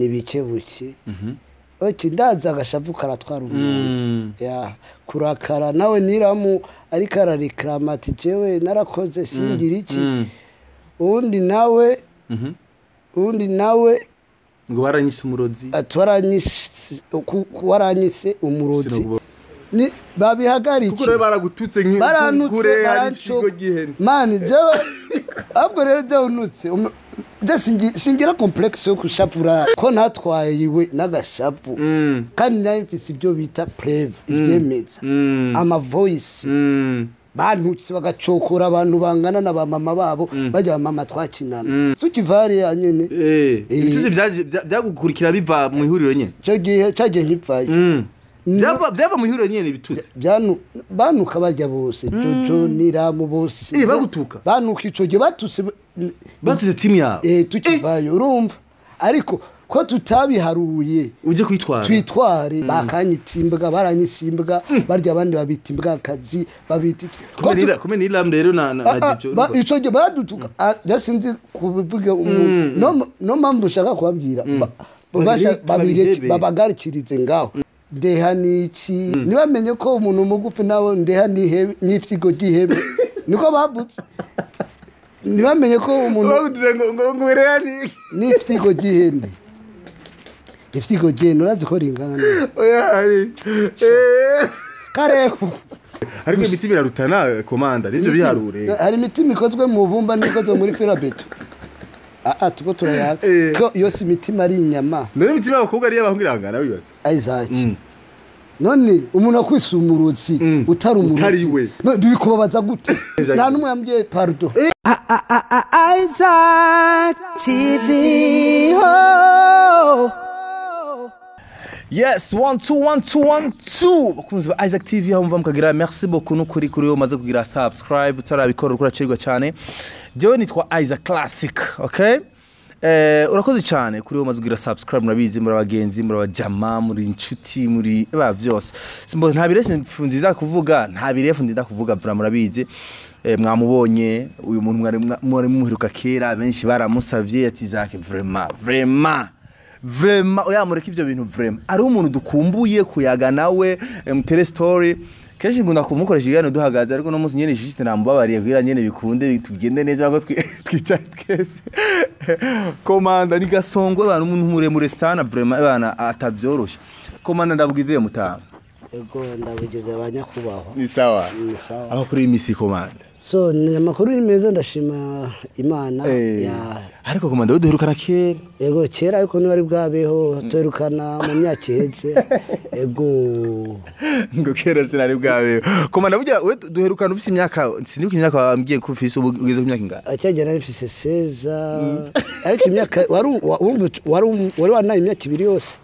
ni bike buke oke ndazi agashavu karatwara umuntu. Ya kurakara nawe niramu ariko ararekarama ati jewe narakoze singira iki? Uwundi nawe uwundi nawe ngo baranyise umurozi. Ati waranyise waranyise umurozi. Ni babihagarike. Kuko baragututse nk'ukure hari ikigo gihene. Mani jewe ahubwo rero jewe singira complexe yo kushavura ko natwayiwe n'agashavu. Kandi na yo mfise ibyo bita preve ivyemeza. Amavoyisi bantutse bagacokora abantu bangana na bamama babo bajya bamama twakinana tukivariya nyene. Eh, ibitutsi byaje- bya- byagukurikira biva mu ihuriro nyene ico gihe cagiye nkipfayo. Byava mu ihuriro nyene ibitutsi byanu banuka barya bose jojo niramu bose. Eh, bagutuka? banuka ico gihe batuse batutse timu yawe eh tukivayo urumva. Ariko ko tutabiharuye uje kwitwara. twitware bakanyita imbwa baranyise imbwa barya abandi babita imbwakazi babita kumena ilam rero na Ah, ah, jijo ba- ico gihe badutuka. Ah, sinzi kubivuga umuntu. No mpamvu ushaka kubabwira babagarikirize ngaho. Ndeha niki ntibamenye ko umuntu mugufi nawe ndeha n'ifyigo ry'ihebe. Niko bavutse. Ntibamenye ko umuntu bagutse ngo ngo ngo rero ni n'ifyigo ry'ihene. Ifyigo ry'ihene urazi ko ringana eh. Karehu ariko imiti birarutana komanda. Nivyo biharure. Hari imitima ikozwe mu bumba n'ikozwe muri ferabeto aa tuko turayaga Eh. ko iyo si imitima ari inyama. None imitima y'abakobwa ariyo abahungu irangana wibaza ayizaki none umuntu akwisa umurutsi Mm. utari umurutsi bikubabaza gute? Nta n'umwe yambwiye pardo Isaac TV. Oh. yes one two one two one two. Bakunzi ba isaac tv aho mva mukagira merci beaucoup. N'ukuri kuri umaze kugira subscribe utarabikora uriko uracirwa cyane. Jewe nitwa isaac classic okay? Eh, urakoze cyane kuri yo umaze kugira subscribe murabizi muri abagenzi muri abajama muri inshuti muri ba byose. Nta birefu nziza kuvuga nta birefu ndenda kuvuga vura murabizi. Eh, mwamubonye uyu muntu mwari muheruka kera benshi Isaac vraiment vraiment vrema. Oya mureke ivyo bintu vrema. Ari umuntu dukumbuye kuyaga nawe mutere story. Kenshi ngunda kumukoresha ikiganiro duhagaze ariko no munsi nyene jiste namubabariye kugira nyene bikunde tugende neza ngo twicaye twese. Komanda ni gasongo abantu umuntu muremure sana vrema bana atavyorosha komanda ndabwize mutanga ego ndabugeze abanyakubahwa ni sawa? Ni sawa. Aho kuri misi komanda so ni amakuru ni meza ndashima imana Eh, ya ariko komanda duherukana kera. Ego kera ariko niwari bwabeho tuherukana mu myaka ihetse ego. Ngo kera sinari bwawe komanda burya we duherukana ufise imyaka sinibuka imyaka wambwiye ko ufise ubu ugeze ku myaka ingana acyagera nari mfise seza. Ariko imyaka wari wanaye imyaka ibiri yose.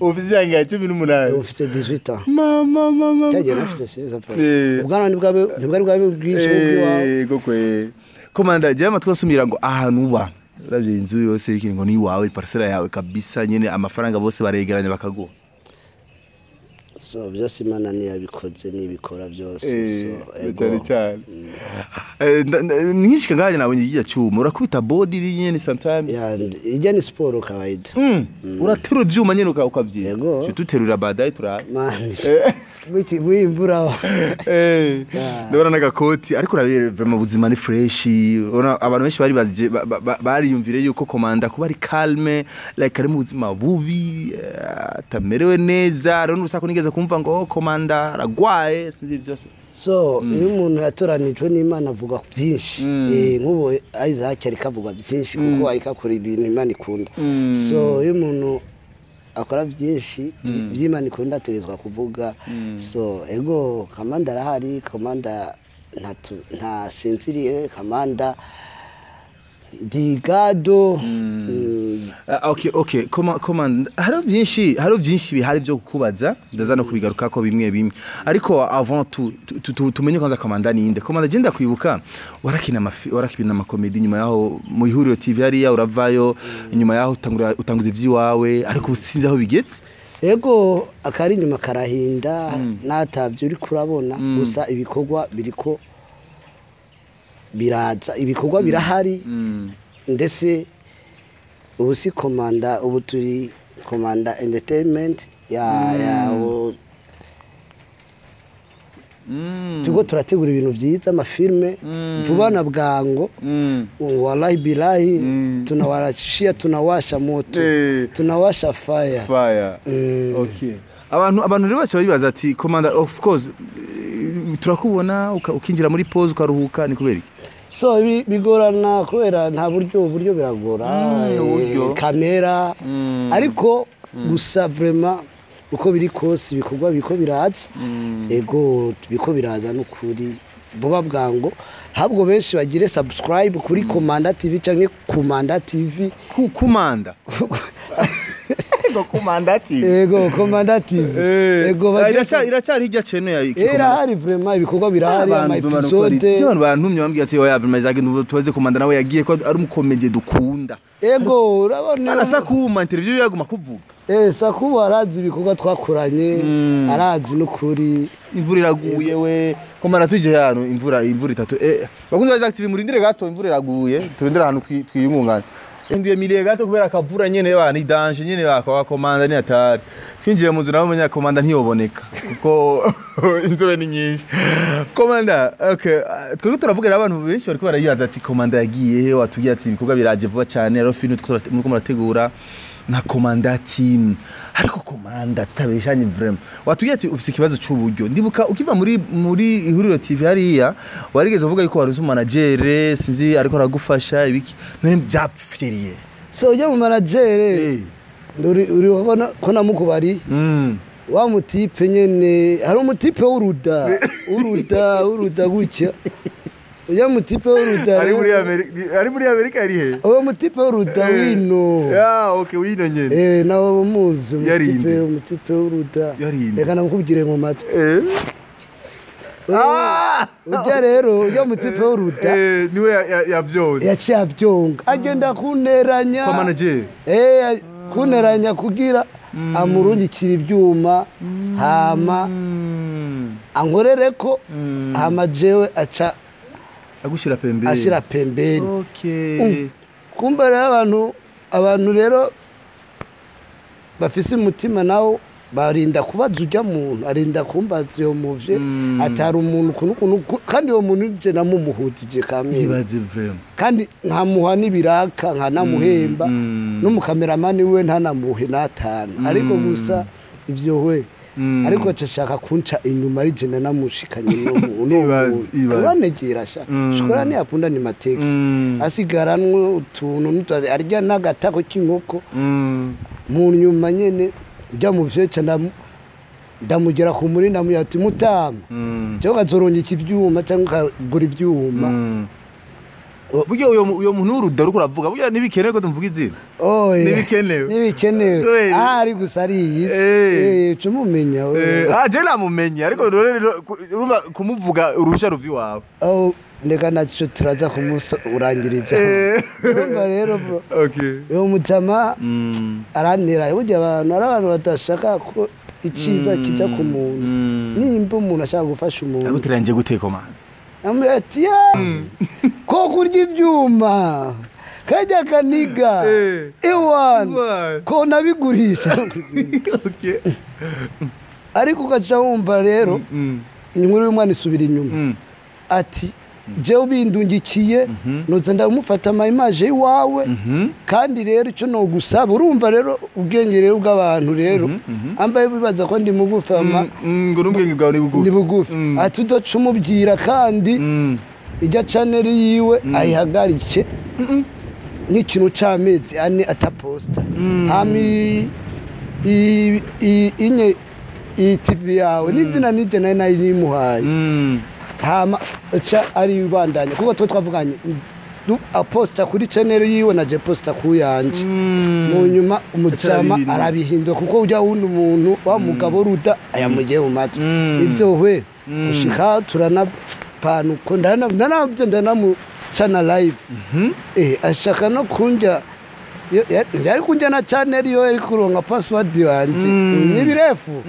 Ufise imyaka ya cumi n'umunani. 18 ans. Mama mama cyagera nafise seza pa Eh. ubwana ntibwabe ntibwari bwabe bwinshi nk'ubwiwawe Eh, koko komanda jya amatwi asumira ngo ahantu uba uravye inzu yose ikiri ngo ni iwawe parcela yawe kabisa nyene amafaranga bose baregeranya bakaguha. So byose imana ntiyabikoze n'ibikora byose. Ego. cyane. Cyane Eh, nkishika ngaje nabonye igiya cyuma. Urakubita body iri nyene sometimes? Ijya ni siporo kawaida. Mm. uraterura ivyuma nyene uka- ukavyiga Yego. tuterura badaye turabe wa. Eh, ndabona n'agakoti ariko urabere vraiment ubuzima ni urabona abantu benshi bari bariyumvire yuko komanda kuba ari calme like ari mu buzima bubi eh, atamerewe neza. Rero n'urusaku nigeze kumva ngo "Oh, komanda aragwaye sinzi byose. So iyo umuntu yatoranijwe n'imana avuga byinshi. Eh, nk'ubu isaac ariko avuga byinshi kuko ariko akora ibintu imana ikunda. So iyo umuntu akora byinshi by- by'imana ikunda ategerezwa kuvuga. So ego kamanda arahari kamanda ntasinziriye kamanda digado mm, Ah, okay okay koma komanda hari byinshi hari byinshi bihari byo kukubaza. Ndaza no kubigaruka ko bimwe bimwe. Ariko avant tu, tu, tu, tumenye kwanza komanda ninde. Komanda je ndakwibuka warakina amafi warakina amakomedi nyuma yaho mu ihuriro TV hariya uravayo. Nyuma yaho utangura utanguza ivy'iwawe. Ariko ubu sinzi aho bigetse ego akari inyuma karahinda. N'atabyo uri kurabona. Gusa ibikorwa biriko biraza ibikorwa birahari. Ndetse ubu si komanda ubu turi komanda entertainment ya ya ubu turiko turategura ibintu byiza amafilme vuba na bwango Mm. wallahi bilahi tunawashia tunawasha moto tunawasha Mm. okay. Abantu rero bacha bibaza ati commander of course eh, turakubona ukinjira muri pause ukaruhuka ni kubera iki? So bi- bigorana kubera nta buryo uburyo biragora Mm, eh, kamera. Mm. ariko gusa vraiment uko biri kose ibikorwa biko biraza ego biko biraza n'ukuri. Vuba bwango habwo benshi bagire subscribe kuri komanda tv ku kumanda ego kumanda. Ati ego komanda tv ego bagire iracyari hirya chene ya Eh, irahari vraiment ibikorwa birahari ama episode abantu bantumye bambwiye ati oya izagenda ubu tubaze komanda nawe yagiye ko ari umukomedi dukunda. Ego urabona. Arasa kuma interview yaguma kuvuga Eh, sakubu arazi ibikorwa twakoranye arazi n'ukuri. Imvura iraguye we. Komanda tuje hano imvura imvura itatu. Eh bakunze baza active murindire gato imvura iraguye turindire ahantu twi- Ndiye miliye gato kubera akavura nyene bana idanje nyene bakwa komanda ni atari twinjiye mu nzu nawe munya komanda ntiyoboneka. Kuko inzobe ni nyinshi. Komanda okay twari turavugira abantu benshi bariko barayibaza ati komanda yagiye he? Watubwiye ati ibikorwa biraje vuba cyane? Rero filmu turiko murategura na komanda team. Ariko komanda tutabeshanye vraiment. Watubwiye ati ufise ikibazo c'uburyo. Ndibuka ukiva muri muri ihuriro tv hariya warigeze uvuga yuko waruzi umanagere sinzi ariko aragufasha ibiki. None byapfiriye. So ujya mu managere Eh. ubona ko namukubari mm. wa mutipe nyene hari umutipe w'uruda w'uruda w'uruda gutya. Ujya mutipe w'uruda ari muri amerika ari muri amerika yari he? Uwo mutipe w'uruda wino. Ya okay wino nyene. Eh nawe muzi Yari umutipe umutipe w'uruda reka namukubwire mu matwi. Eh. Ah! ujya rero ujya mutipe w'uruda eh ni we ya- ya- yavyonze yaciye abyonga agenda Eh, kuneranya kugira amurungikira ibyuma hama ankorere ko hama jewe aca agushira pembeni. Ashira pembeni. Okay kumbe rero abantu abantu rero bafise umutima nawo barinda kubaza ujya muntu arinda kumbaza iyo muvye atari umuntu ukuntu ukuntu ku- kandi uwo muntu je namumuhujije kamwe kandi nkamuha n'ibiraka nkanamuhemba mm. n'umukameramani we ntanamuhe n'atanu ariko gusa ibyo we Mm. Ariko cashaka kunca inyuma ari je nanamushikanye Ibaze, ibaze. uranegera sha Mm. shikora ntiyakunda ni mateka Mm. asigaranwe utuntu n'utuzi arya n'agatako k'inkoko Mm. mu nyuma nyene ujya mu ndamu- ndamugera ku muri ndamuya ati mutama Mm. cyangwa ukazorongeka ivyuma cyangwa ukagura ivyuma Mm. Burya uyo mu- uyo muntu w'uruda uriko uravuga. Burya ntibikenewe ko tumvuga izina. Ntibikenewe. ntibikenewe Oye. ah ari gusa ari iyi Eh. eh cumumenya Eh, ah je namumenye ariko rero kumuvuga urusha ruvi wawe oh ndeka naco turaza kumusurangiriza Eh. urumva rero uwo mujama Mm. arantera burya abantu ari abantu badashaka ko iciza kija ku muntu. Mm. nimba umuntu ashaka gufasha umuntu. Aguteranje guteka man. Amubwira ati "Ya, ko kurya ibyuma. Kajya kaniga. Eh. Iwana. ko nabigurisha. Ariko ugaca wumva rero Mm. inkuru y'umwana isubira inyuma. Ati jewe ubindungikiye nuza ndamufata ama imaje y'iwawe kandi rero icyo nogusaba urumva rero ubwenge rero bw'abantu rero. Ambaye bibaza ko ndi mugufi ama Mm, ngo n'ubwenge bwawe ni bugufi. Mm. ati udaca umubwira kandi Mm. ijya chaneli yiwe ayihagarike. Nk'ikintu c'amezi ane ataposita inye iyi tv yawe. N'izina nije na yo na yo nimuhaye. Hama ca ari ibandanya kuko twe twavuganye aposita kuri chaneli yiwe naje posita ku yanje mu nyuma Acarabihindura. arabihindura kuko ujya wundi umuntu wa mugabo ruda ayamugiye mu matwi Mm. ivyo hwe gushika turanapana uko ndana- ndanavyo ndanamucana live eh ashaka no kunja yo- ya- yari kunja na channel yo yari kuronka password yanje. Ni birefu.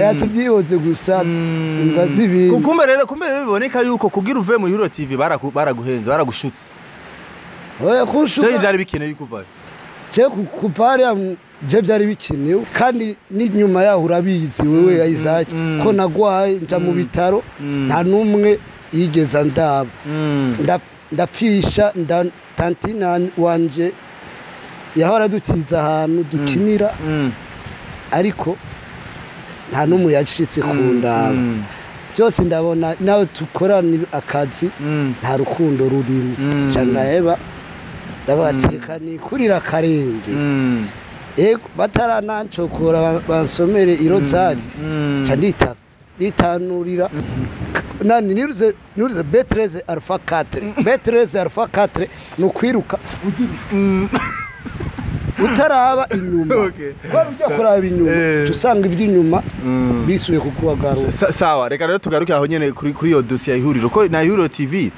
Yatuvyihoze gusa imva zibiri Ku- kumbe rero kumbe rero biboneka yuko kugira uve mu Euro TV baraku- baraguhenze baragushutse. Kunshuka byari bikenewe yuko uvayo? Je ku- kuva hariya je byari bikenewe kandi n'inyuma yaho urabizi wewe Isaac. ko nagwaye nja mu bitaro nta n'umwe yigeza ndaba Nda- ndapfisha nda- tantina wanje yahora dutsiza ahantu dukinira ariko nta n'umwe yacitse ku ndaba byose ndabona nawe dukorana akazi nta rukundo rurimo. Cyane naheba ndavuga ati reka nikurire akarenge. Yego bataranacokora ba- bansomere irozari nca ndita nditanurira. Nani niruze niruze betreze alpha 4 betreze alpha 4 ni ukwiruka. utaraba inyuma kubera ujya kuraba inyuma Eh. usanga iby'inyuma bisubiye kukubagarura Sa- sawa reka rero tugaruke aho nyene kuri iyo dosiye ihuriro ko na ihuriro tv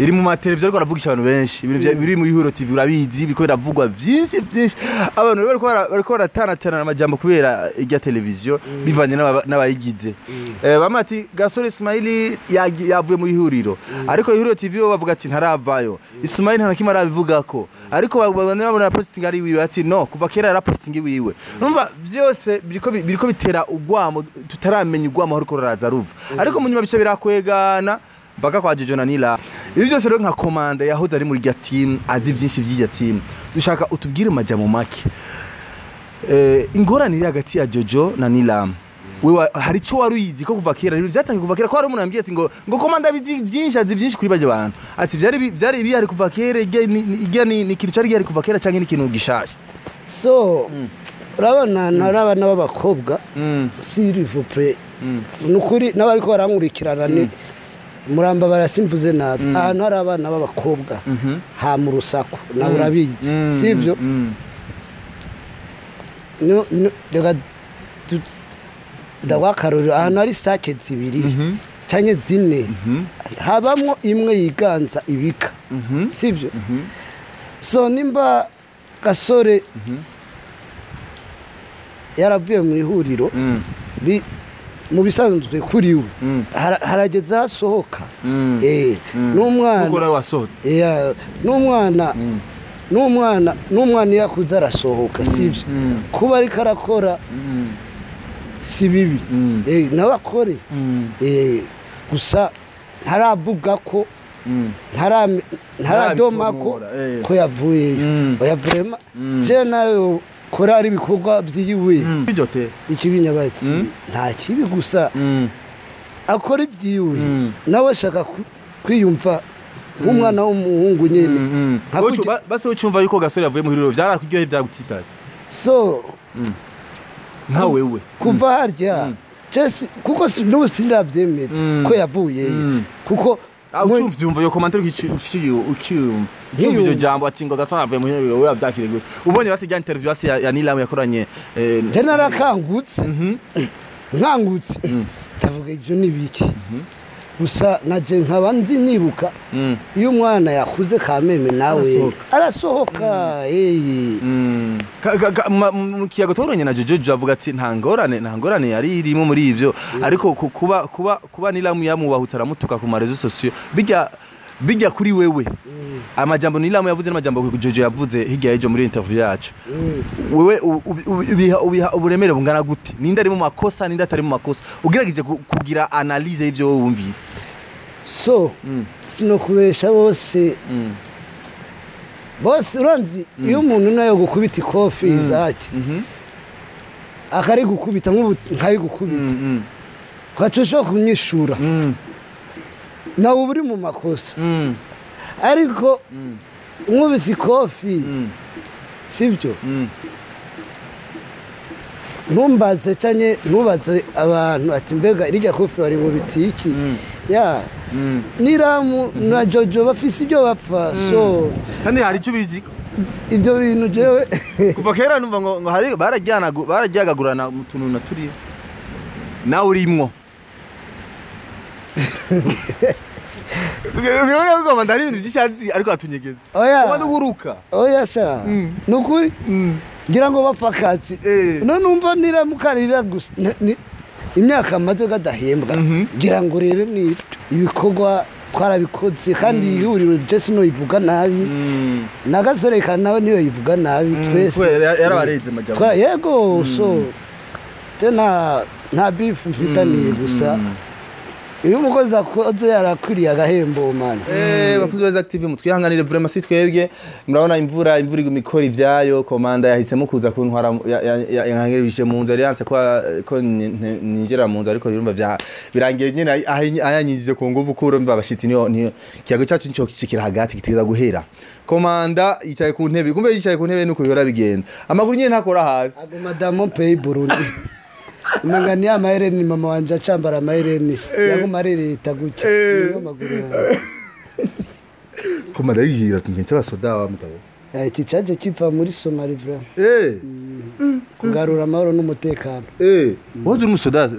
iri mu mateleviziyo ariko aravugisha abantu benshi biri mu ihuriro tv urabizi biko biravugwa byinshi byinshi abantu bariko bara- bariko baratanatanana amajambo kubera irya televiziyo bivanye n'aba- n'abayigize Eh, bamwe ati gasore ismaili yavuye mu ihuriro ariko ihuriro tv bo bavuga ati ntaravayo ismaili nta na kimwe arabivugako ariko babona babona posting ari wiwe ati no kuva kera yaraposting wiwe. Numva vyose biriko bi- biriko bitera ugwamo tutaramenya ugwamo aho ruraza ruva. Ariko mu nyuma bice birakwegana mpaka kwa Jojo na Nila. Ibi byose rero nka komanda yahoze ari muri irya team azi byinshi by'irya team. Dushaka utubwire amajambo make. Eh, ingorane iri hagati ya Jojo na Nilam wewe hari icyo wari uyizi ko kuva kera? Byatangiye kuva kera ko hari umuntu yambwiye ati ngo ngo komanda abizi byinshi azi byinshi kuri bajya bantu. Ati byari bi- byari bihari kuva kera ni ni ikintu cyari gihari kuva kera cyangwa ni ikintu gishaje so urabona ntari abana b'abakobwa sirivupure ni ukuri n'abari ko barankurikirana ni muramba barasimvuze nabi ahantu hari abana b'abakobwa ha mu rusaku nawe urabizi tu- ndaguha akarorero ahantu hari sake zibiri cyangwa zine habamwo imwe yiganza ibika sibyo so nimba gasore yaravuye mu ihuriro. Bi- mu bisanzwe kuri we hara- harageze aho asohoka Eh, kuko n'umwana. N'umwana. N'umwana iyo akuze arasohoka sibyo kuba ariko arakora si bibi. Eh, nawe akore Eh, gusa ntaravuga ko ntaradoma ko eh. ko yavuyeyo Mm. oya vrema je nawe kora ari ibikorwa byiwe. Ikibi nta kibi gusa. Akora ibyiwe. Nawe ashaka kwiyumva nk'umwana w'umuhungu nyine basi ucumva yuko gasore yavuye mu hiriro byarakuryoheye byagutitaje. So nka wewe. kuva harya kuko n'ubu sindabyemeza Mm. ko yavuyeyo. Mm. kuko ucyumva uvyumva iyo komantari ukiyumva ukiyumva Nkiyumva. iryo jambo ati ngo gasore avuye mu hiriro we yabyakiriye gute ubonye basi rya interview basi ya Nilam yakoranye je narakangutse nkangutse ndavuga ibyo ni biki gusa nkaba nzi nibuka Mm. iyo umwana yakuze kameme nawe Arasohoka. Mm. Ka- ka- ka- ma- mu kiyago twaronye na Jojo Jojo avuga ati nta ngorane nta ngorane yari irimo muri ivyo ariko ku- kuba kuba kuba Nilam yamubahutse aramutuka ku marezo sosiyo bijya bijya kuri wewe. Amajambo Nilam yavuze n'amajambo Jojo yavuze hirya y'ejo muri interview yacu. Wewe ubiha uburemere bungana gute? Ninde ari mu makosa ninde atari mu makosa? Ugerageje ku- kugira analyse y'ivyo wowe wumvise. So sinokubesha bose. Bose uranzi iyo umuntu na yo gukubita ikofi izaki akari gukubita nk'ubu nkari gukubita. Mm, ugaca ushobora kumwishura. Mm, nawe uba uri mu makosa. Mm, ariko nkubise ikofi sibyo? Mm. ntumbaze cyane ntubaze abantu ati mbega irya kofi wari nkubitiye iki ya. Mm. niramu na jojo bafise ibyo bapfa so kandi hari icyo ubizi? Ibyo bintu jewe. Kuva kera numva ngo ngo hari barajyanagu barajyagagurana mu tuntu na turiya. Nawe urimwo. bibone ko ndari ibintu by'icyatsi ariko atunyegeza Oya. ubona oya sha ni ukuri ngira ngo bapfa akazi Eh. none numva niramukanira gusa. Imyaka amaze kadahembwa ngira ngo rero ni ibikorwa twarabikoze kandi ihuriro jesi no ivuga nabi. Na gasore nawe niyo yivuga nabi twese. amajyambere. Twa- yego so nta bifu mfitaniye gusa. Iyo umukozi akoze yarakwiriye agahembo mani Eh, bakunzi beza active mu twihanganire vraiment si twebwe. Murabona imvura imvura iguma ikora ivyayo komanda yahisemo kuza kuntwara yankangirije mu nzu alliance ko ko ni- ni- ninjira mu nzu ariko birumva vya birangiye nyene ahi- ayanyinjije ku nguvu ko urumva abashitsi niyo niyo kiyago cyacu nico kikira hagati kitegeza guhera. Komanda yicaye ku ntebe kumbe yicaye ku ntebe nuko bihora bigenda. Amaguru nyene ntakora hasi. Ago madamu peyi burundi umenga ni amahereni mama wanje acambara amahereni yaguma arereta gutya Niyo amaguru yawe. komanda yigira ati nkenshi abasoda wa mugabo Eh, iki caje kiva muri somali vra eh. Kugarura amahoro n'umutekano eh. Wowe umusoda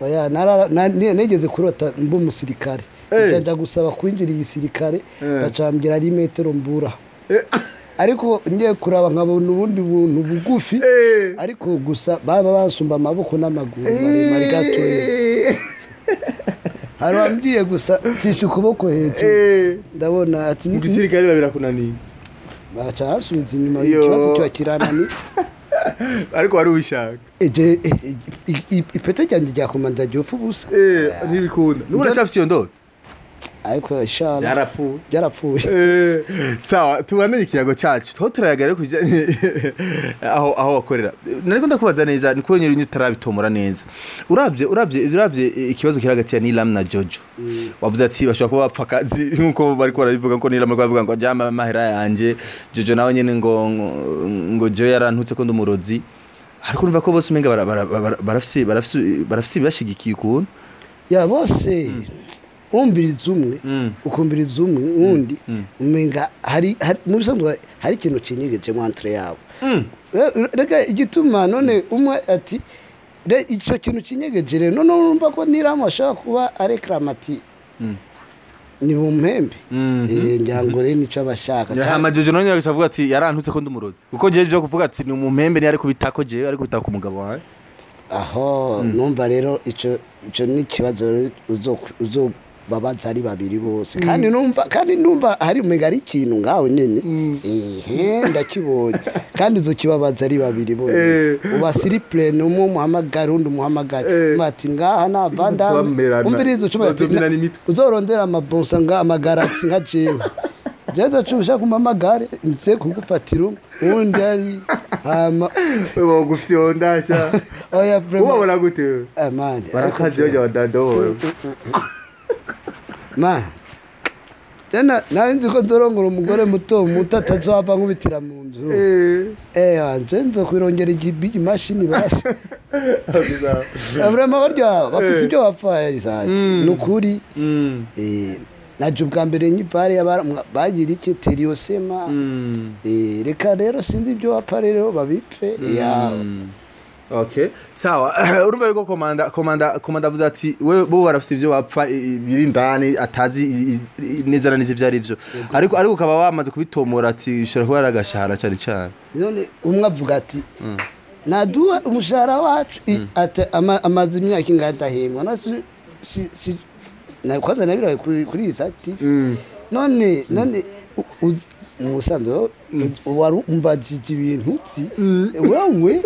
oya narara- na- ni- nigeze kurota mba umusirikare Eh. ncaja gusaba kwinjira igisirikare Eh. baca bambwira ari metero mbura ariko ngiye kuraba nkabona ubundi buntu bugufi. Eh. Ariko gusa baba bansumba amaboko n'amaguru maremare gatoya. Hari wambwiye gusa cisha ukuboko hejuru. Eh. Ndabona ati mu gisirikare babirakunaniye baca bansubiza inyuma ikibazo kiba kiranani ariko wari ubishaka. Eh, ipete ryanjye ryakomanda ryopfa ubusa. Eh ntibikunda nubu uracafise iyo ndoto ariko byarapfuye Eh, sawa tubandanye ikiyago cyacu. Two turayagara ku bijyanye aho aho wakorera nariko ndakubaza neza ni kubera nyine utarabitomora neza. Urabye urabye urabye ikibazo kiri hagati ya Nilam na Jojo. Wavuze ati bashobora kuba bapfa akazi nk'uko bari barabivuga ko Nilam ariko bavuga ngo jama amahera yanje Jojo nawe nyine ngo ngo- Jo yarantutse ko ndumurozi ariko urumva ko bose umenga bara- bara- bara- barafise barafise barafise bibashigikiye ukuntu. Ya bose. Wumviriza umwe Mm. ukumviriza umwe uwundi umenga hari hari mu bisanzwe hari ikintu kinyegeje mu entre yabo. Eh, reka igituma none umwe ati icyo kintu kinyegeje rero none urumva ko niramu ashobora kuba areklama ati ni bumpembe. Eh, ngira ngo rero ni cyo abashaka. Cyangwa- hama jojo nawe nyine avuga ati yarantutse ko ndi umurozi kuko jeje kuvuga ati ni umumpembe ntiyari kubitako jewe ari kubitako umugabo wawe. Aho numva rero icyo ni ikibazo uzo- uzobabaza ari babiri bose. Kandi numva kandi numva hari ari ikintu ngaho nyine ehe ndakibonye. Kandi uzokibabaza ari babiri bose. Eh. uba siripurene umwe umuhamagara undi umuhamagara Eh. ati ngaha navanda Bamerana. umviriza ucuma uzorondera amabonsa nga amagaragisi nka jewe. Jewe cubisha ku mamagare nze kugufatira uwundi ari hama bagufyondasha oya vraiment. ubabona gute? Amani barakazi bajya badadohora ma nari nzi ko nzorongora umugore muto muto atazova nkubitira mu nzu. Eh. Wanje nzo kwirongera imashini basi vraiment barya bafise ibyo bapfa isaki ni ukuri. Eh naje ubwa mbere nyivare bagira iki? Teriosema eh reka rero sinzi ibyo bapfa rero babipfe. Ya. Okay sawa. Urumva yuko komanda komanda komanda avuze ati we bo barafise ivyo bapfa biri indani atazi neza na neza ivyo ari vyo ariko ariko ukaba wamaze kubitomora ati bishobora kuba ari agashahara cane cane none umwe avuga ati naduha umushahara wacu. Ama- amaze imyaka ingahe adahembwa. No si si si na kwanza nabiraye kuri iyi sati. None none u- u- mu busanzwe wowe, u- wari umbajije ibintu uzi wewe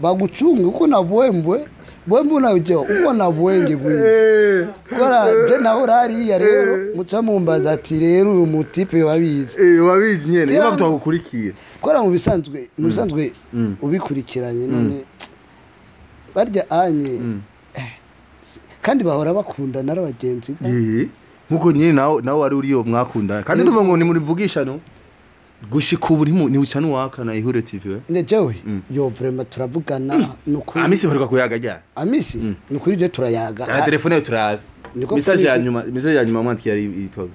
bagucunge uko nabwembwe bwembwe? Unajya uko nabwenge bwenge kora je naho hariya rero muca mumbaza ati rero uyu mutipe wabizi. Wabizi nyene niba tutagukurikiye kora mu bisanzwe mu bisanzwe ubikurikiranye none barya anye. Eh, kandi bahora bakundana ari abagenzi Yee. nk'uko nyine nawe wari uriyo mwakundana kandi ndumva ngo nimurivugisha no? Gushika ubu ntimu- ntiwica n'uwaka na ihure tv we. Ne jewe? Yo vrema turavugana nukuri amisi mperuka kuyaga ryari amisi? Nukuri je turayaga. Aha telefone yo turabe Niko message ya kuri- nyuma message ya nyuma mwandikiye ari yitwa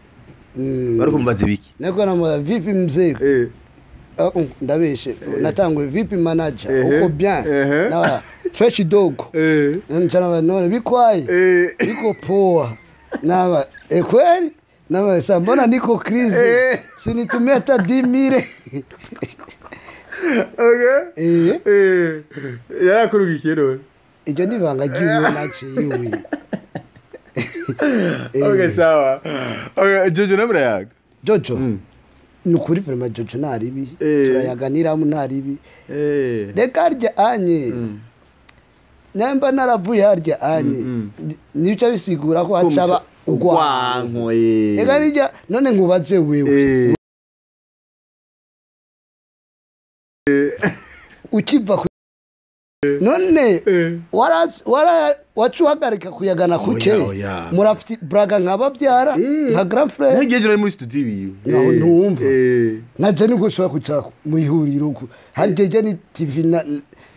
Mm, bari kumubaza ibiki. Nako namubaza vipi mzee? Eh. Ah, um, ndabeshe. Natangwe vipi manager? Ehe, uko bien? Ehe. na fresh dog. Eh. Nchana none bikwaye eh. Niko poa. Naba e kweli naba sa mbona niko krizi Eh. sinitumia hata dimire okay. Eh. Eh. Yarakurugikiye no iryo ni ibanga ry'iwe naciye iwe okay sawa. Okay jojo namura yaga jojo? Ni ukuri vrema jojo nta ribi turayaganiramo nta ribi eh. Reka harya anye. Nemba naravuye harya anye. Ni- nico bisigura ko hacaba urwanko urwanko eh. Reka rirya none nkubaze wewe. Eh. Ukiva ku none eh. Waca uhagarika kuyagana Oya, oya. murafite buraga nka grand frere ngiye jora muri studio biwe Naho ntumva. eh. Naje niko ushobora kuca mu ihuriro ku- hari jeje ni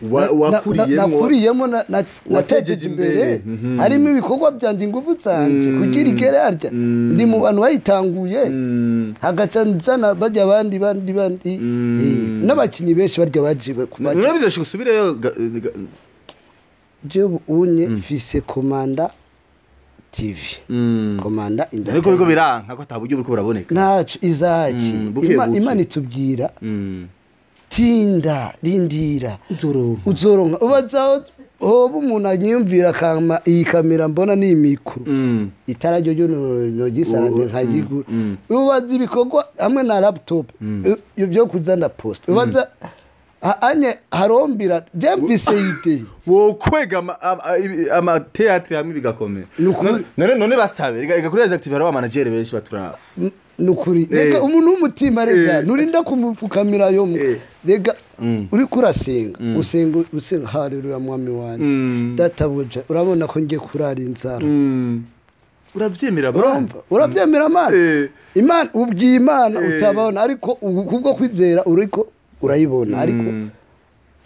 nakuriyemo na- na- Watejeje natejeje imbere. imbere. harimo ibikorwa byanjye ingufu zanje. Kugira igere harya ndi mu bantu bayitanguye. Hagaca nzana bajya abandi bandi bandi. Eh, n'abakinnyi benshi barya baje kubaja none bizoshika usubireyo ga- ga- jewe unye mfise komanda tv Mm. komanda ariko biko entertainment. biranka ko ataburyo buriko buraboneka. Ntaco izaki. Mm, imana itubwira Mm. Tinda rindira Uzoronka. ubazaho hoba umuntu anyiyumvira akama iyi kamera mbona ni mikoro Mm. itara ryo ryo nogisaranje oh, nkagigura mm, ubaza ibikorwa hamwe na laptop. Ibyo byo kuzana post. Ubaza ha- anye harombira je mfise ide wokwega amateatri hamwe bigakomera. None- basabe reka kuri active hariho amanageri benshi baturaba. N- nukuri. Eh. reka umuntu w'umutima reka Eh. nurinda kumupfukamira yo Eh. reka Mm. uriko urasenga usenga usenga haleluya mwami wanje Mm. databuja urabona ko ngiye kurara inzara. Urabyemera urumva? Urabyemera imana? Ubwiye imana utababona ariko kubwo kwizera uriko urayibona. Ariko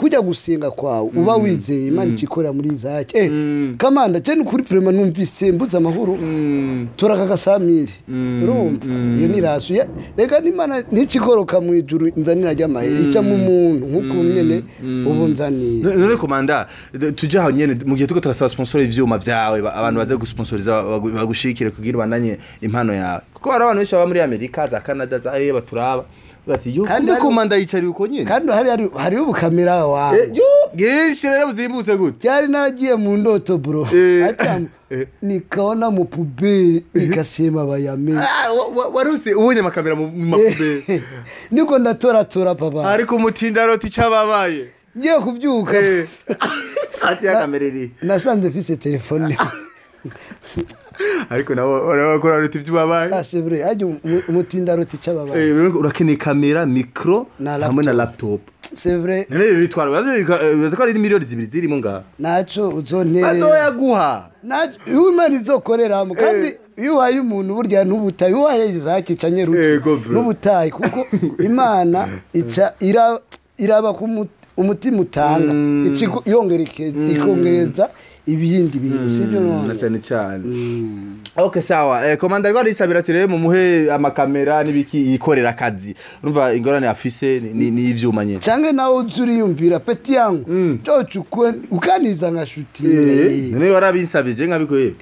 kujya gusenga kwawe uba wizeye imana ikikorera muri izake eh Mm. kamanda ni kuri prema numvise mbuze amahoro. Turaka gasamiri urumva? Iyo ni rasu. Ya- reka n'imana ntikikoroka mu ijuru nzanira ry'amahera ica mu muntu nk'uko nyene ubu nzanira none komanda tujye aho nyene. Mu gihe turiko turasaba sponsor ivyuma vyawe ba- abantu baze gusponsoriza bagu- bagushikire kugira ubandanye impano yawe. Kuko hari abantu benshi baba muri amerika za canada za hehe baturaba. Bati yo Kandi kumbe hari- komanda yicariye uko nyene. Kandi hari hari- hariho ubukamera Eh, wawe bwinshi rero buzimbutse gute? Byari naragiye mu ndoto bro. Eh. Eh. nikaona mupubeli nikasema bayame Ah, wa- wa- waruse ubonye amakamera mu mu mapube niko ndatoratora papa. Ariko umutindaroti icababaye ngiye kubyuka. Ati yakamereri nasanze mfise telefone. ariko nabo urabakora roti ivyubabaye asebure ajya umutindaroti cababaye Eh, rero urakeneye kamera mikro Na hamwe na laptop. Sevure none ibi bitwara urazi ko ari miliyoni zibiri zirimo ngaha? Naco uzonterera bazoyaguha iyo imana izokoreramo kandi iyo uhaye umuntu burya n'ubutayi uhaye izaki ica nyeruti Ego, bro. n'ubutayi kuko imana iraba ku mu- umutima utanga. Ica ibindi bintu sibyo na none cyane. Cyane ok sawa. Eh, komanda rwari isabira ati rero mumuhe amakamera n'ibiki yikorera akazi. Urumva ingorane afise ni- ni ni ivyuma nyene. Canke nawe uza uriyumvira peti yangu coca ukwe- ukaniza nka shuti none warabinsabye je nkabikoye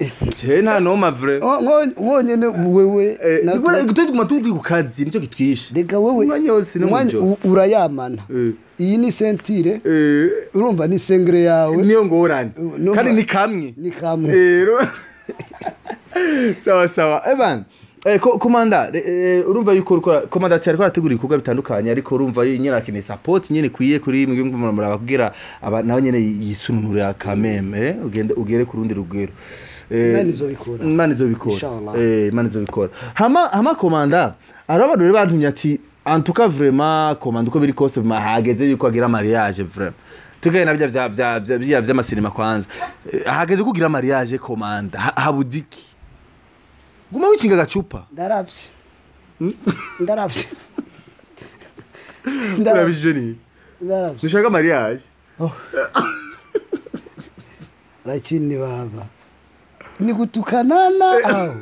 je nta noma vre Nko- nko- nkonyene wewe na- tutuma turi ku kazi ni cyo kitwishe reka wewe. Umwanya wose urayamana. Eh. Iyi ni sentire. Eh, urumva ni sengere yawe? Niyo ngorane. Kandi ni kamwe. Ni kamwe. Rero sawa sawa. Evan Eh, ko- komanda eh, urumva yuko urikora komanda ati ariko arategura ibikorwa bitandukanye ariko urumva nyine akeneye support nyine kwiye kuri mwebwe murababwira aba nawe nyine yisununurira kameme eh, ugende ugere ku rundi rugero Eh, Imana Inshallah. Eh, imana izobikora hama hama komanda hari abantu rero bantumye ati antuka vraiment komanda uko biri kose hageze yuko agira mariage vraiment. Tugaye na bya bya bya bya bya by'amasinema kwanza. Eh, hageze kugira mariage komanda Ha- habudiki. Guma wikinga agacupa. Ndaravye ndaravye Ndaravye. urabije ni? Ndaravye dushaka mariage? Lakini baba ni gutukanana aho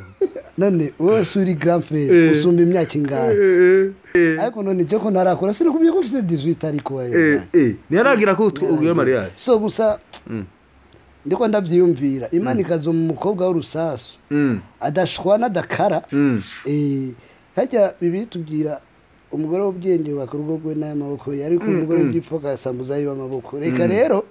none wose uri grand frere usumba imyaka ingahe? Ariko none je ko ntarakora sinakubwiye ko ufise 18 ariko wewe ntiyaragira ko ugira mariage so gusa ndiko ndavyiyumvira imana ikaza mu mukobwa w'urusasu. Mm. adashwana adakara Mm. Eh, hajya bibiri tubwira umugore w'ubwenge waka urugo rwe n'amaboko ye. Ariko umugore w'igipfu agasambuza yiwe amaboko reka rero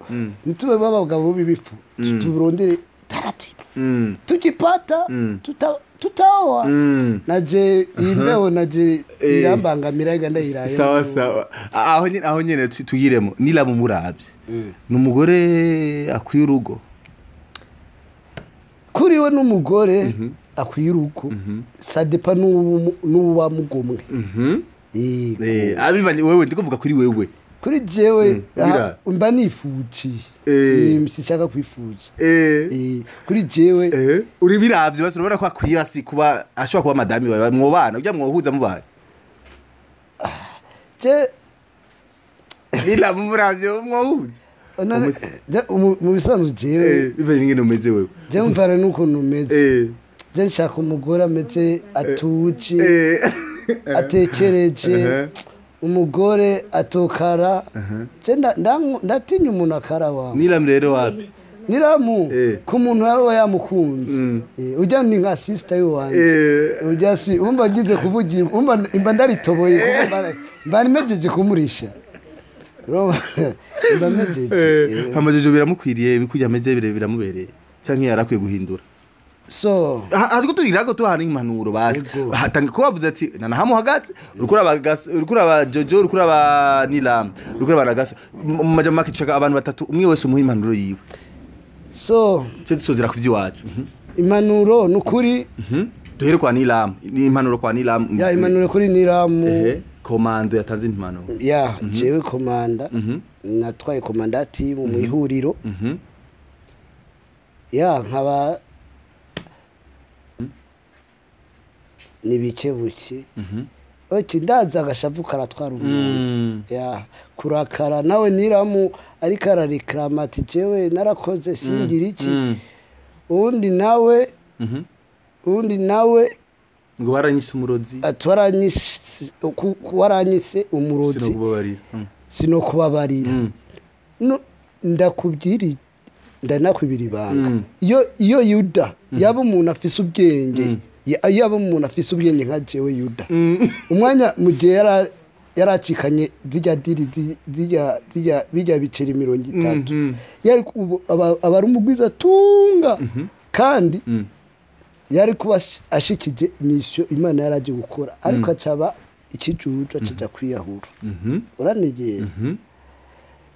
ntitube b'abagabo b'ibifu tuburondere taratibwa Mm. tukipata Mm. tuta, tutaoa Mm. naje imbeho naje Eh. irambangamira iga ndayirayo sawa sawa. A- aho nyene aho nyene tu- tuyiremo nilaba umuravye ni umugore akwiye urugo. Kuri we n'umugore akwiye urugo. Sadepa n'uba mugomwe Yego. Eh, abivanye wewe ndikuvuga kuri wewe. Kuri jewe Mm, mba nifuciye Eh. Eh, sinshaka kwifuza Eh, Eh, kuri jewe uri biravye basi urabona ko akwiye hasi kuba ashobora kuba madami wawe mwobana ujya mwohuza mubana je nilaba umuravye mwohuza mu bisanzwe jewe bivanye n'ingene umeze wewe. je mvana n'ukuntu umeze je nshaka umugore ameze atuje atekereje. Umugore atokara. Ndatinya umuntu akara wawe nilam rero wapi niramu Eh. ku muntu yaba yamukunze Mm. Eh, ujya ni nka sisita y'uwanjye Eh, ujya si umva ngize kuvugira imba ndaritoboye mba- mba nimejeje kumurisha. Mba amajojo biramukwiriye bikurya ameze bire biramubereye. Canke yarakwiye guhindura. So ariko tugira ko tuhana impanuro basi Yego. hatanga ko bavuze ati nana hamu hagati urukura abagaso urukura abajojo urukura aba nilam urukura abanagaso mu majambo make dushaka abantu batatu umwe wese umuha impanuro yiwe so cyo dusozera ku vy'iwacu Mhm. impanuro ni ukuri Mhm. duhere kwa nilam ni impanuro kwa nilam ya impanuro kuri niramu ehe komando yatanze impanuro ya jewe komanda Mhm. natwaye komanda ya timu mu ihuriro. Mhm. ya nkaba ni bike buke oke ndaza agashavu karatwara umuntu Mm. ya kurakara nawe niramu ariko ararikarama ati jewe narakoze singira iki Mm. uwundi nawe Mhm. uwundi nawe ngo baranyise umurozi ati waranyise waranyise umurozi sinokubabarira Mm. sinokubabarira Mm. no ndakubwira ndanakwibira ibanga Mm. iyo iyo yuda yaba umuntu afise ubwenge yaba umuntu afise ubwenge nka jewe yuda. Mm. umwanya mu gihe yara- yaracikanye zirya diri bijya biceri mirongo itatu. Mhm. yari ku- aba aba ari umugwiza tunga. Kandi Mm. yari kuba ash- ashikije misiyo imana yaraje gukora. Ariko acaba ikijuju acaja kwiyahura. Mhm. uranegera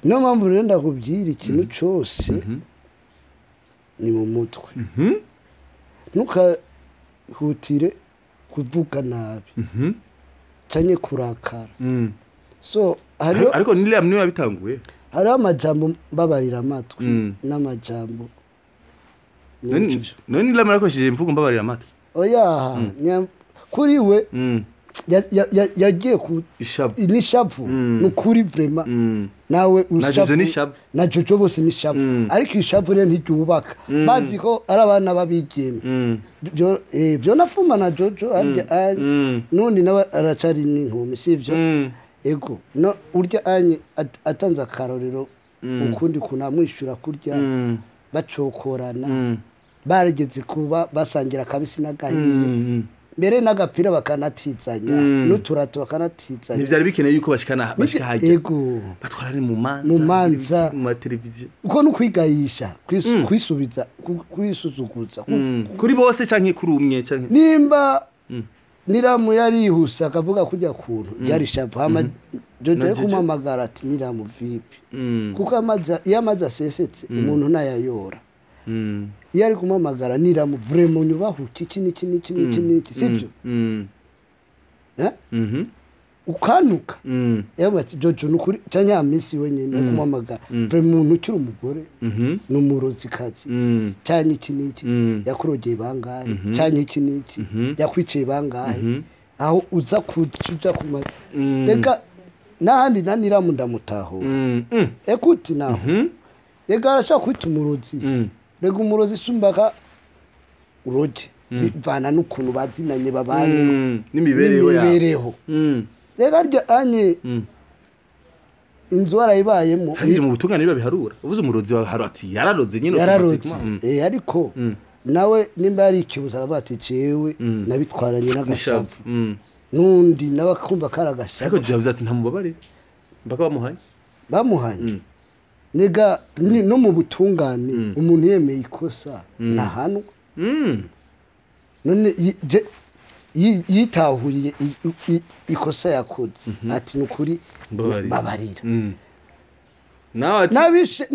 niyo mpamvu rero ndakubwira ikintu cyose ni mu mutwe. Mhm. Ntukahutire kuvuga nabi Mhm. cyangwa kurakara Mm. so ariko nilam ni we yabitanguye hariho amajambo mbabarira amatwi Mm. n'amajambo none nilam yarakoresheje imvugo mbabarira amatwi oya nya- kuri we Mm. Yagiye ku ishavu. Nishavu. Mm. ni ukuri vrema Mm. nawe Na ushavu- Jojo bose ni ishavu Mm. ariko ishavu rero ntiryubaka. Bazi ko ari abana b'abigeme. Byo eh, nafuma na jojo nundi nawe aracari n'inkumi sivyo Mm. ego. No urya anye at- atanze akarorero ukundi kuntu amwishyura kurya bacokorana. Barigeze kuba basangira akabisi n'agahiye. Mbere n'agapira bakanatizanya Mm. n'uturato bakanatizanya ntivyari bikeneye yuko bashikana bashika hajya ego batwara ni mu manza Mu manza. mu mateleviziyo uko ni ukwigayisha kwis- kwisubiza kwisuzuguza Mm. kuri bose canke kuri umwe nimba niramu yarihuse akavuga kujya kuntu ryari ari Jojo. kumuhamagara ati niramu vipi Mm. kuko iyo amazi asesetse umuntu ntayayora Mm. Iyo ari kumuhamagara niramu vrema unyubahuke iki n'iki n'iki n'iki n'iki Mm. Mhm. ukanuka. Mm. yavuga ati jojo ni ukuri cyangwa ya minsi wenyine yo kumuhamagara vrema umuntu ukiri umugore Mhm. ni umurozikazi Mm. cyangwa iki n'iki Mm. yakurogeye bangahe? Cyangwa iki n'iki Mhm. yakwiciye bangahe? Aho uza uza kumara. Mm. reka n'ahandi na niramu ndamutahura. Mm. Mm. ekuti naho. Reka arashaka kwita umurozi. Mm. reka umurozi isumbaka uroge bivana n'ukuntu bazinanye babanye Mm. n'imibereho n'imibereho Mm. arya anye Mm. inzu warayibayemo mu butungane biba biharura uvuze umurozi wa haro ati yararoze nyine. Mm. Eh, ariko Mm. nawe nimba yari ikibuza cewe Mm. nabitwaranye n'agashavu Mm. n'undi nawe akumva kari ariko agashavu javuze ati ntamubabarire mpaka bamuhaye bamuhanye Mm. Ni- no mu butungane umuntu yemeye ikosa Mm. none yi- je- yi- yitahuriye i- i- ikosa yakoze. Ati ni ukuri babarira Mm. N'abishe-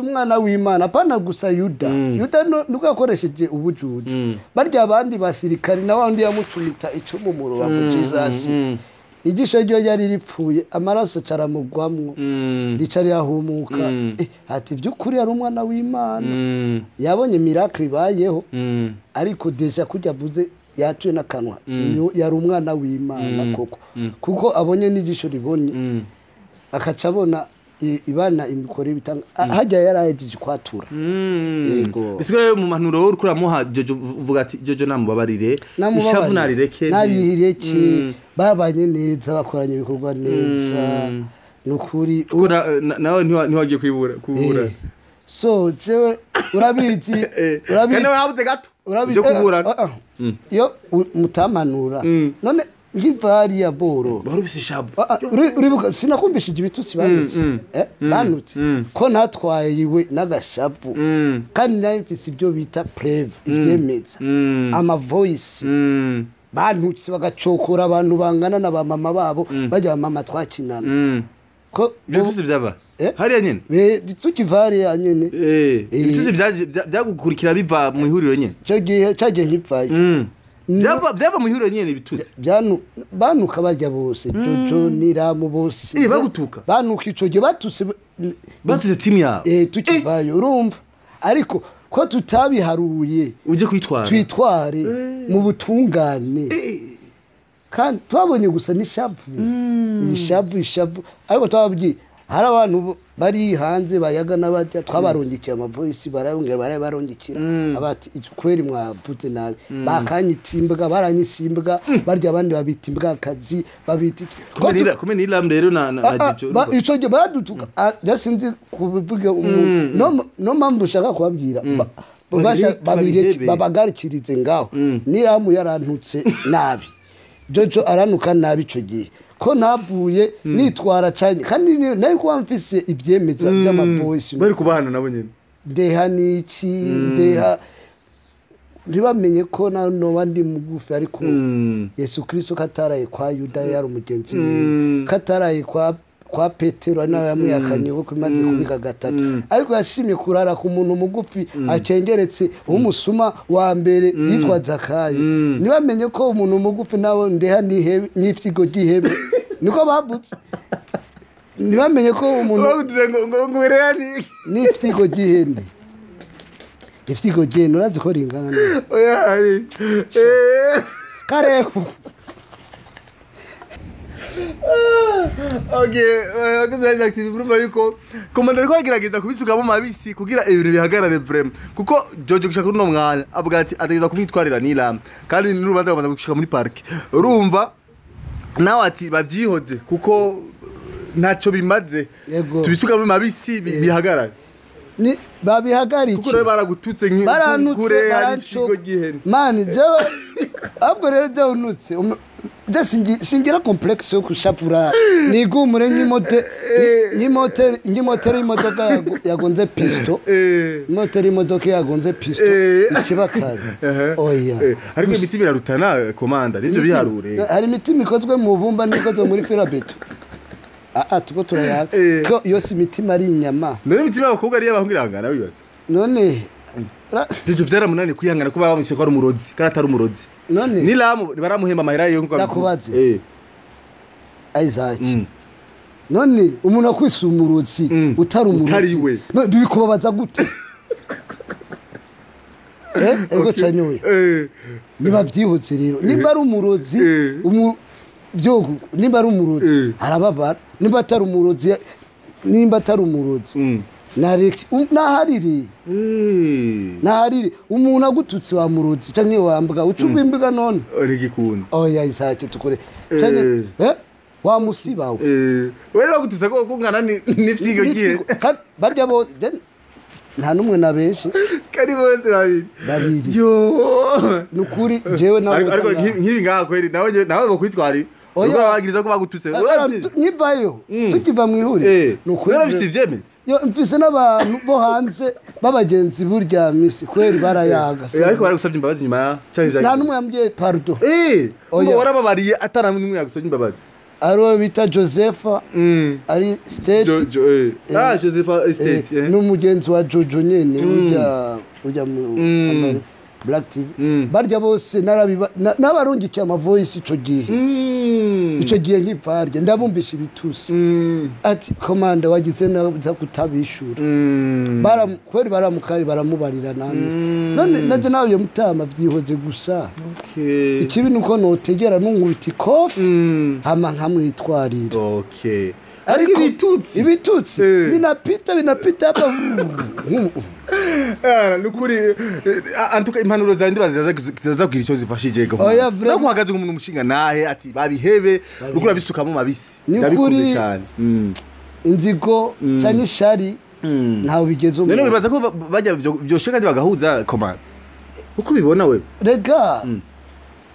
umwana w'imana apana gusa yuda. Yuda niko yakoresheje ubujuju. Barya abandi basirikari na wandi yamucumita icumu mu rubavu. Jesus. Igisho ryo ryari ripfuye amaraso caramugwamwo Mm. rica rirahumuka Mm. Eh, ati by'ukuri ari umwana w'imana Mm. yabonye miracle ibayeho Mm. ariko deja kurya avuze yatuye n'akanwa yari umwana w'imana koko kuko abonye n'igisho ribonye Mm. akaca abona ibana imikoro y'ibitanga Ah, hajya yarahejeje kwatura Yego. bisigura rero mu manuro wowe uriko uramuha jojo uvuga ati jojo namubabarire. Ishavu narireke narireke Mm. babanye neza bakoranye ibikorwa neza. Mm. ni ukuri nawe ntiwa- ntiwagiye kwibura kubura. Eh. so jewe urabizi Eh. urabizi. Kandi nawe habuze gato urabizi eh, iyo u- mutamanura. None nk'ivari ya boro. Wari ufise ishavu Ah, ah, uri- uribuka sinakumvishije ibitutsi banutse. mm, Eh, banutse. ko natwayiwe n'agashavu. Mm. kandi na yo mfise ibyo bita preve ibyemeza Mm. amavoyisi Mm. bantutse bagacokora abantu bangana na ba mama babo bajya ba mama twakinana. Mm. ko byose byaba? Eh? hariya Eh, ibyo byose byaje- bya- byagukurikira biva mu ihuriro nyene icyo gihe cyagiye nkipfaye Mm. Byava mu ihuriro nyene ibituzi byanu banuka barya bose jojo niramu bose. Eh, bagutuka? banuka ico gihe batutse batuze timu yawe eh tukivayo urumva. Ariko ko tutabiharuye uje kwitwara. twitware mu butungane. Kandi twabonye gusa n'ishavu. Ishavu ishavu. Ariko twababwiye hari abantu bari hanze bayaga n'abajya twabarongekiye amavoisi barayongera barabarongekera abati kweri mwavuze nabi. Bakanyita imbwa baranyise imbwa barya abandi babita imbwakazi babita kumena ilam rero na Ah, ah, ico gihe badutuka. Ah, sinzi kubivuga umuntu. No mpamvu ushaka kubabwira babagarikirize ngaho. Niramu yarantutse nabi. Jojo aranuka nabi ico gihe. Ko navuye nitwara cyane kandi ni- nari kuba mfise ivyemeza by'amavoisi bari kubahana nabo nyene. Ndeha niki? Ndeha ntibamenye ko na noba ndi mugufi ariko yesu kirisito kataraye kwa yuda yari umugenzi wiwe. Kataraye kwa kwa petero ari nawe yamwihakanye kuko imaze kubiga gatatu. Ariko yashimye kurara ku muntu mugufi acengeretse umusuma wa mbere yitwa zakayo. Ntibamenye ko umuntu mugufi nawe ndeha n'ifyigo ry'ihebe niko bavutse. Ntibamenye ko umuntu bagutuze ngo ngo ngo werani n'ifyigo ry'ihene ifyigo ry'ihene urazi ko ringana neza. Okay akoze ari active urumva yuko. Komanda ariko agerageza kubisukamo mabisi kugira ibintu bihagarare vraiment kuko Jojo gushaka uno mwanya avuga ati ategeza kumwitwarira nilam kandi n'urubanza rwamaze gushika muri park. Urumva nawe ati bavyihoze kuko ntacyo bimaze. Tubisukamo mabisi bi- bihagarare. Ni kuko rero baragututse nk'ukure hari ikigo gihene. Mani jewe ahubwo rero jewe unutse singira complexe yo kushapura nigumure nk'imote nk'imote nk'imotere y'imodoka yago- yagonze pisto. Eh, imotere y'imodoka yagonze pisto. Eh. ikibakari oya. Eh, ariko imiti birarutana komanda? Nivyo biharure. Hari imitima ikozwe mu bumba n'ikozwe muri ferabeto aa tuko turayaga Eh. ko iyo si imitima ari inyama. None imitima y'abakobwa ariyo abahungu irangana wibaza none ra- ivyo vyaramunani kwihangana ko baba bamwishe ko ari umurozi kandi atari umurozi none. Nilamu baramuhemba amahera yo nk'uko Ndakubaze. eh. Isaac. Mm. none umuntu akwise umurutsi Mm. utari umurutsi No, bikubabaza gute? Eh, ego canyoye eh. Niba byihutse rero. Nimba ari umurozi Eh. umu- byogu nimba ari umurozi Eh. arababara. Nimba atari umurozi nimba atari umurozi naharire eh naharire umuntu agututse wa murozi canke wambwa ucugwa imbiga none. Origikunda oya isake tukore canke eh. Wamusibawe. Eh. Wewe bagutuse ko kungana ni n'ivyigo gihe barya bo nta n'umwe na benshi. Kari bose babiri. Babiri. Yo ni ukuri jewe nawe ariko nk'ibi- ngaha kweri nawe nawe bokwitwari Babagiriza ko bagututse Uravye- Tu- nkivayo tukiva mu Eh, ihuriro ni ukuri rero bifite ivyemeza yo mfise n'abantu bo hanze b'abagenzi burya misi. Kweri barayaga Eh, ariko baragusabye imbabazi nyuma ya nta n'umwe yambwiye Eh, ngo warababariye atari n'umwe yagusabye imbabazi. Ariwe bita josepha. Mm. ari eh. ah eh, estate eh. n'umugenzi wa jojo nyene urya urya mu Ameri- black tv Mm. barya bose n'abarungikiye amavoyisi ico gihe? Mm. ico gihe nkipfarya ndabumvisha ibitusi. Mm. ati komanda wagize naza kutabishura. Kweri baramukari baramubarira namize none naje nawe iyo mutama vyihoze gusa. Ikibi nuko notegera nunkubita ikofi. Mm. hama nkamwitwarira. Ariko ibitutsi. ibitutsi. Eh. binapita binapita hapa. Ah, nukuri eh, antuka impanuro zawe ndibaza ziraza kugira icyo zifashije gahunda. Oya, vraiment. Nako uhagaze nk'umuntu umushinga nahe ati babihebe. Uriko urabisukamo mabisi. Ndabikunze cyane. Mm. inzigo canke ishari ntawe bigeze umuntu. wibaza ko ba- bajya byoshe kandi bagahuza komanda uko ubibona we? Rega.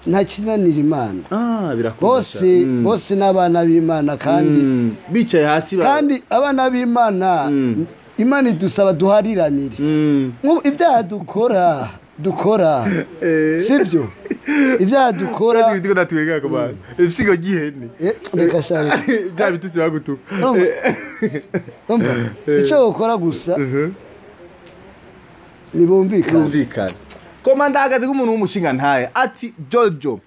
Nta kinanira imana. Ah bose. Mm. bose n'abana b'imana kandi Mm. bicaye hasi kandi abana b'imana imana idusaba duhariranire. Mm. Ibyaha dukora dukora. Eh. sibyo? Ibyaha dukora ibisigo gihene Eh, reka shaka bya bitutsi bagutuka? Urumva? icyo ukora gusa ntibumvikane yumvikana komanda ahagaze nk'umuntu w'umushinga ntaye ati jojo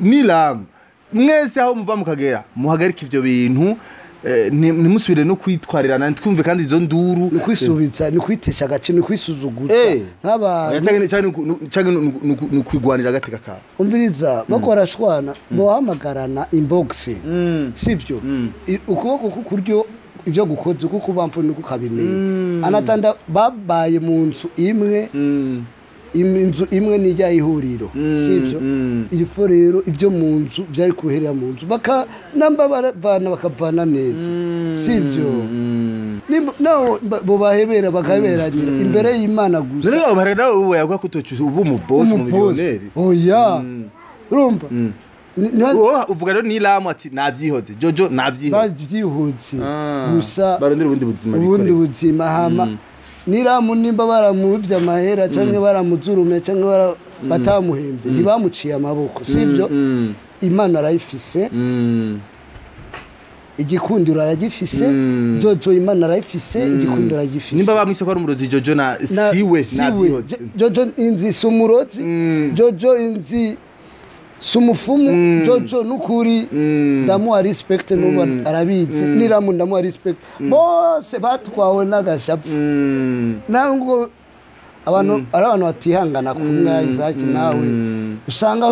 nilam mwese aho muva mukagera muhagarike ivyo bintu eh, nti- ntimusubire no kwitwarirana twumve kandi izo nduru. Ni kwisubiza ni kwitesha agace ni kwisuzuguza. Eh. nk'abantu nu- nu- ni ukwigwanira agateka kawe umviriza bako barashwana bohamagarana inbox. Sibyo I- ukuboko kukuryo ivyo gukoze kuko bamfu niko kabimenya anatanda babaye mu nzu imwe. Im- inzu imwe n'ijya ihuriro sibyo irifo rero ibyo mu nzu byari kuherera mu nzu baka namba baravana bakavana neza sibyo Nimba- naho ba- bo bahebera bakaheberanira imbere y'imana gusa. None abo nawe ubu yaguha ko utoca uba umubosi umupozi umumiliyoneri oya urumva? Ni- Wowe uvuga rero nilamu ati navyihoze jojo navyihoze bavyihutse Ah, gusa barondera ubundi buzima ubundi buzima hama niramu nimba baramuvye amahera canke baramuzurume canke bara- batamuhembye ntibamuciye amaboko sivyo Mm, imana arayifise. Mm. igikundiro aragifise. Mm. jojo imana arayifise igikundiro aragifise. Nimba bamwise ko ari umurozi jojo na siwe siwe. Jojo inzi si umurozi. Mm. jojo inzi si umufumu jojo nukuri. Ndamuha respect n'ubu arabizi niramu ndamuha respect. Bose batwawe n'agashapu Mm. ntabwo abantu ari abantu batihangana kumwe izaki nawe. Usanga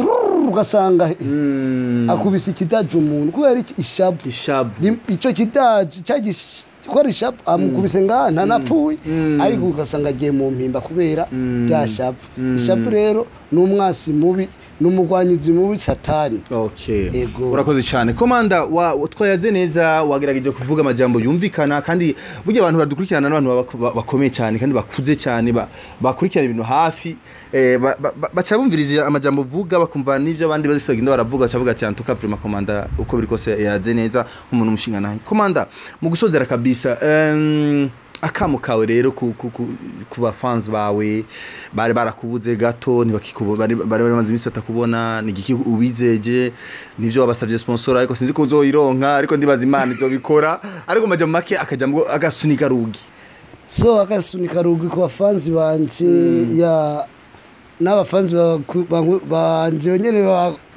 ugasanga Mm. akubise ikidaji umuntu kubera Rim- icyo kidaji gukora ishavu amukubise ngaha ntanapfuye ariko ugasanga agiye mu mpimba kubera rya shavu. Ishavu rero ni umwasi mubi. Ni umugwanyizi mubi satani. Okay Ego. urakoze cyane. Komanda wa wa- twayaze neza wagerageje kuvuga amajambo yumvikana kandi burya abantu badukurikirana n'abantu bakomeye cyane kandi bakuze cyane bakurikirana ibintu hafi eh, ba- ba- ba- baca bumviriza amajambo uvuga bakumva n'ivyo abandi bose bagenda baravuga cyangwa ati antuka vrema komanda uko biri kose yaze neza nk'umuntu umushinga nawe komanda mu gusozera kabisa em, akamo kawe rero ku, ku, ku, ku bafans bawe bari barakubuze gato bari bari bamaze iminsi batakubona ni igiki ubizeje nivyo wabasavye sponsor ariko sinzi ko uzoyironka ariko ndibaza imana izobikora ariko maja mu make akajambo agasunika rugi. So akasunika rugi ku bafanzi banje ya n'abafanzi banje nyene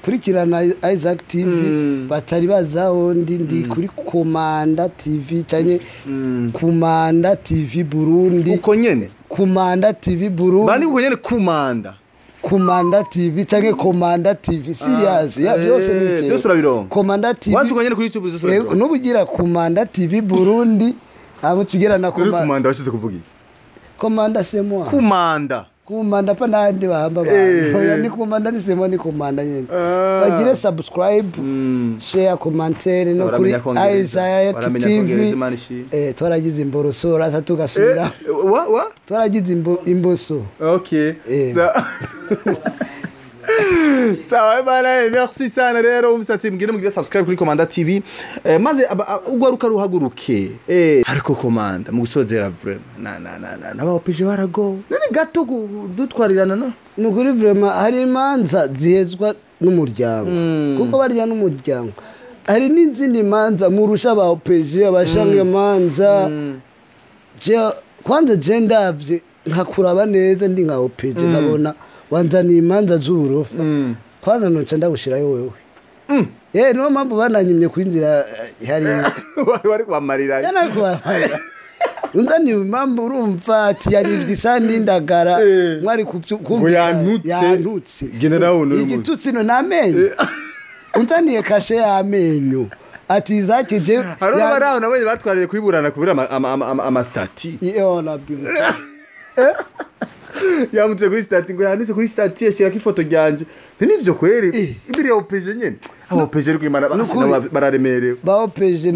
bakurikirana Isaac TV batari bazi aho ndi ndi kuri Komanda TV canke Kumanda TV Burundi. Uko nyene? Kumanda TV Burundi. Bandi uko nyene kumanda Kumanda TV canke Komanda TV serious. Ya eh, byose ni bikenewe. byose urabironka. Komanda TV wanze uko nyene kuri youtube zose Eh, urabironka. nubugira Kumanda TV Burundi. Abo tugera na Komanda kumanda washize kuvuga iki Komanda c'est moi. Kumanda pa nandi bahamba Eh, abantu oya eh. ni kumanda ni semo ni kumanda nyene Ah. bagire subscribe share commentaire no kuri kongereza, TV eh twaragize imboroso rasa tugasubira. Wa twaragize imboso. Okay. Eh. sawa bana. Merci sana. Rero umusatsi mbwire mugire subscribe kuri komanda tv eh, maze aba- a- ugwaruka ruhaguruke. Eh, ariko komanda. Mu gusozera na na na na n'abaopeje baragowe none gato dutwarirana no? Ni ukuri vrema hari imanza zihezwa n'umuryango. Kuko barya n'umuryango. Hari n'izindi manza murusha ba opeje abashanga imanza Je- kwanza je ndavye nkakuraba neza ndi nka opeje nkabona wanzaniye imanza z'uburofa kwanza noca ndagushirayo wewe Eh, niyo mpamvu bananyimye kwinjira eh, hariya wari kwamarira yana kubabarira unzaniye impamvu urumva ati yarivye isa n'indagara Eh. mwari kumva- yantutse. igitutsi no n'amenyo unzaniye kashe y'amenyo ati zakije hari bari aho nabonye batwariye kubiburana kubera ama- ama- ama- yamutse kuri sitati ngo yanditse kuri sitati yashyirako ifoto ryanje. Ntivyo kweri? Imbere ya opeje nyene. Abo opeje ariko imana bararemerewe.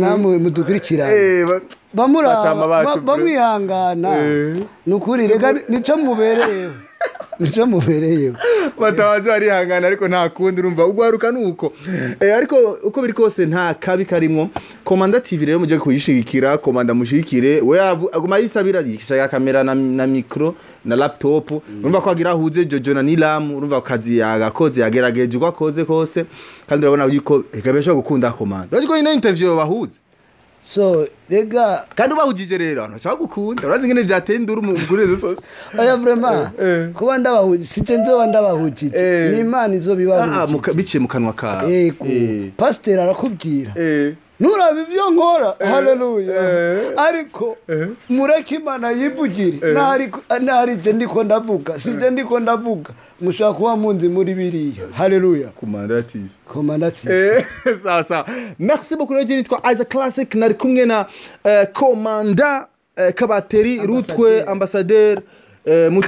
Namwe mudukurikirana Eh, ba- bacu ba- pe. bamwihangana. Eh. ni ukuri reka nico mubereyeho. Nico mubereyeho batabazi barihangana ariko nta kundi urumva. Ugwaruka nuko eh, ariko uko biri kose nta kabi karimwo. Komanda tv rero mujye kuyishigikira komanda mushigikire. We aguma yisabira yishaka kamera na, micro na laptop. Urumva ko agira ahuze jojo na nilam. Urumva ko kazi yagakoze yagerageje uko akoze kose. Kandi urabona yuko eka birashobora gukunda komanda? Urazi ko ino interview bahuze. So rega kandi ubahugije rero abantu bashaka gukunda urazi ngene vyateye induru mu kuri rezo sose oya vrema Eh. kuba ndabahujije sije nzoba ndabahujije Eh. ni imana izo Ah, bibahujije muka- biciye mu kanwa kawe Eh. pasiteri arakubwira Eh. Nturaba ibyo nkora haleluya. eh. ariko mureke imana yivugire. Ntari je ndiko ndavuga. Sije ndiko ndavuga. Mushobora kuba munzi muri biriya. Haleluya. Komanda tv komandati Eh, sawa sawa. Merci beaucoup rero nitwa Isaac Classic. Nari kumwe na eh, komanda eh, kabateri rutwe eh, muti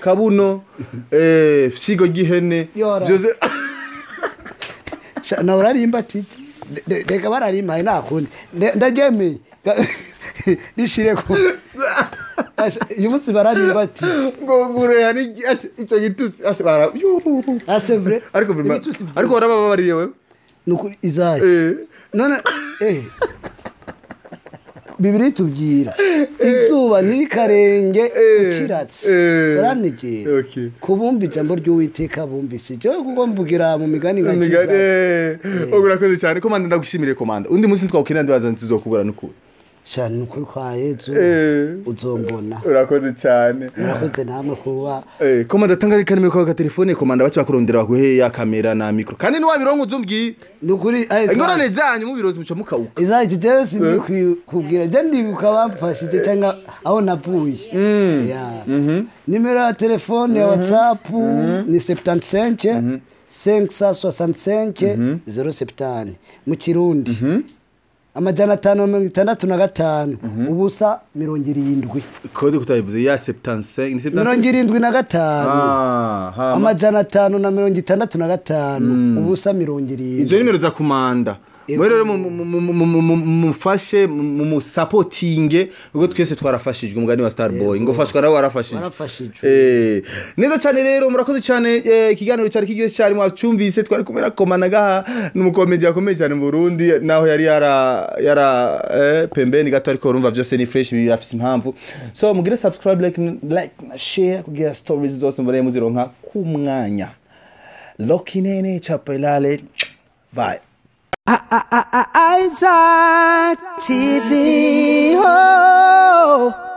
Kabuno. eh, fyigo ry'ihene Yora. byose nawe urarimba de- reka bararimpaye nakundi. De- ndaryemeye rishire Asha, uyu munsi bararimba tiki ngo ni- ashe, ico gitutsi. Ashe, bara- yuhu. asevure ariko vrema- ariko warababariye wewe nukuri izayi Eh. none eh. Bibiri tubwira. Izuba ntirikarenge Eh, ukiratse. Eh, uranegera okay. kubumva ijambo ry'uwiteka bumvise. Jewe kuko mvugira mu migani nka kiza eh, ubu urakoze cyane. Komanda ndagushimire komanda. Undi munsi twawukenera ndibaza ntituzokubura n'ukuri. Shana nukuri kwa yezu Eh. uzombona. Urakoze cyane. Murakoze namwe kuba. Eh, komanda tanga reka nimero kawe ka telefone komanda bace bakurondera baguhe ya kamera na mikro. Kandi niwabironka uzumbwiye nukuri ingorane zanyu mubirozi muca mukawuka. Izayi jewe sindi kwi- kubwira. Je ndibuka bamfashije cyangwa aho navuye. Ya. nimero ya telefone ya whatsapp ni 75 565 070 mu kirundi. Amajana atanu mirongo itandatu na gatanu. Ubusa mirongo irindwi. Kode kutayivuze ya 75 ni 75 mirongo irindwi na gatanu. Ah, ha, amajana atanu na mirongo itandatu na gatanu. Ubusa mirongo izo irindwi nimero za komanda Mwe rero mu- mu- mu- mu- mu- mu- mumufashe mumusapotinge ubwo twese twarafashijwe umugani wa starboy. Ngo fashwa nawe Warafashijwe. Eh, neza cyane rero murakoze cyane. Eh, ikiganiro cyari kiryoshye cyane mwacyumvise twari kumwe na komana gaha ni umukomedi akomeye cyane mu burundi naho yari yara eh, pembeni gato ariko urumva byose ni fresh bifite impamvu. So mugire subscribe like, like na share kugira stories zose mubare muzironka ku mwanya. Lokinene chapelale bye. Isaac TV. Oh.